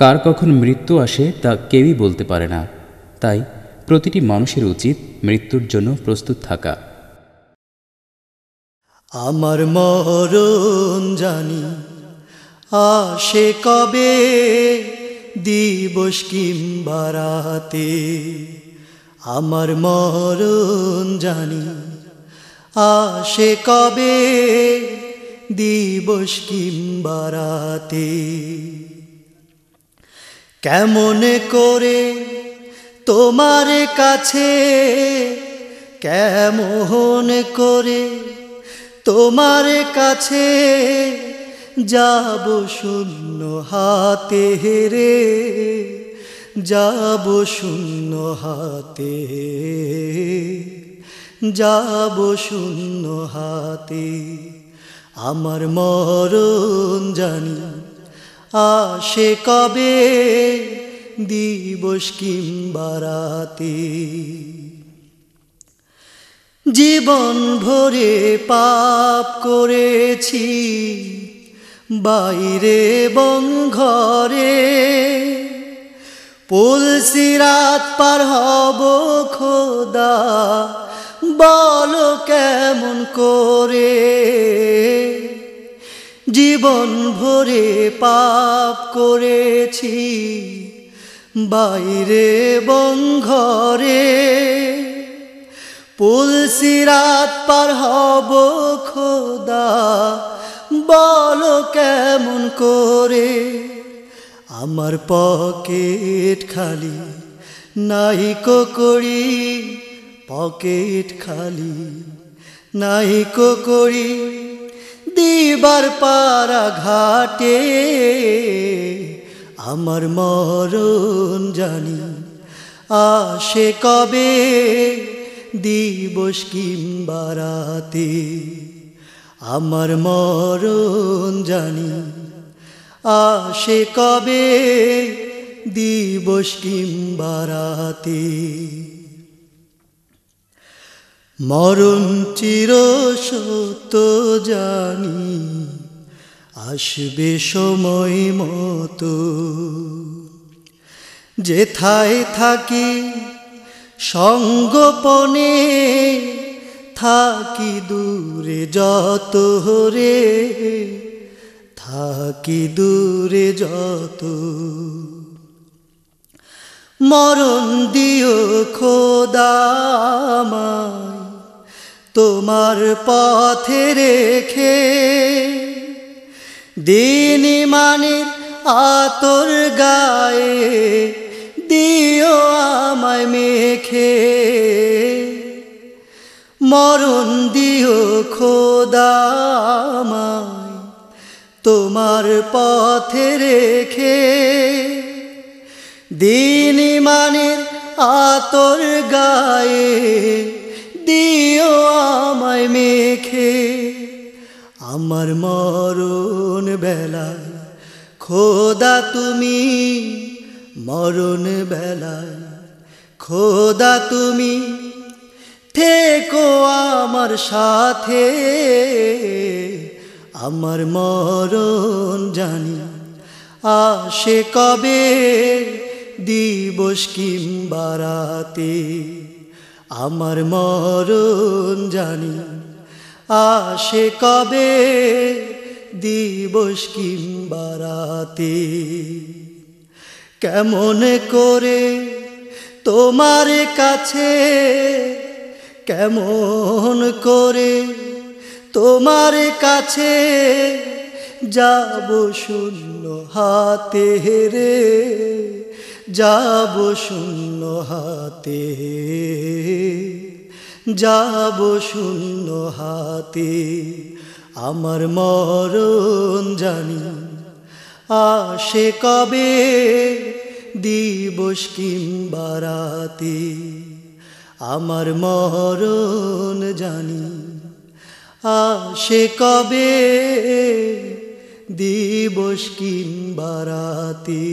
কার কখন মৃত্যু আসে তা কেউই বলতে পারে না। তাই প্রতিটি মানুষের উচিত মৃত্যুর জন্য প্রস্তুত থাকা। আমার মরণ জানি, আসে কবে? দিবস কিংবা রাতে। আমার মরণ জানি, আসে কবে? দিবস কিংবা রাতে। কেমন করে তোমার কাছে, কেমন করে তোমার কাছে যাব শূন্য হাতে রে যাব শূন্য হাতে যাব শূন্য হাতে। আমার মরণ জানি আসে কবে দিবস কিংবা রাতে? জীবন ভরে পাপ করেছি, বাইরে এবং ঘরে। পুলসি রাত পার হব খোদা, বলো কেমন করে? জীবন ভরে পাপ করেছি। বাইরে এবং ঘরে পুলসি রাত পার হব খোদা, বলো কেমন করে? আমার পকেট খালি, নাই করি পকেট খালি, নাই করি দিবার পারা ঘাটে আমার মরণ জানি। আসে কবে দিবস কিংবা রাতে? আমার মরণ জানি। আসে কবে দিবস কিংবা রাতে? মরণ চির সত্য জানি, আসবে সময় মতো। যেথায় থাকি, সঙ্গপনে থাকি দূরে যত রে থাকি দূরে যত। মরণ দিও খোদামায় তোমার পথে রেখে দিন মানের আতর গায়ে দিও আমায় মেখে। মরণ দিও খোদামায় তোমার পথে রেখে। দিন মানের আতর গায়ে দিও আমায় মেখে। আমার মরণ বেলায় খোদা তুমি, মরণ বেলায় খোদা তুমি, থেকো আমার সাথে। আমার মরণ জানি, আসে কবে দিবস কিংবা রাতে। আমার মরণ জানি, আসে কবে দিবস কিংবা রাতে? কেমন করে তোমার কাছে, কেমন করে তোমার কাছে যাব শূন্য হাতে রে যাব শূন্য হাতে, যাব শূন্য হাতে, আমার মরণ জানি, আসে কবে দিবস কিংবা রাতে, আমার মরণ জানি, আসে কবে দিবস কিংবা রাতে।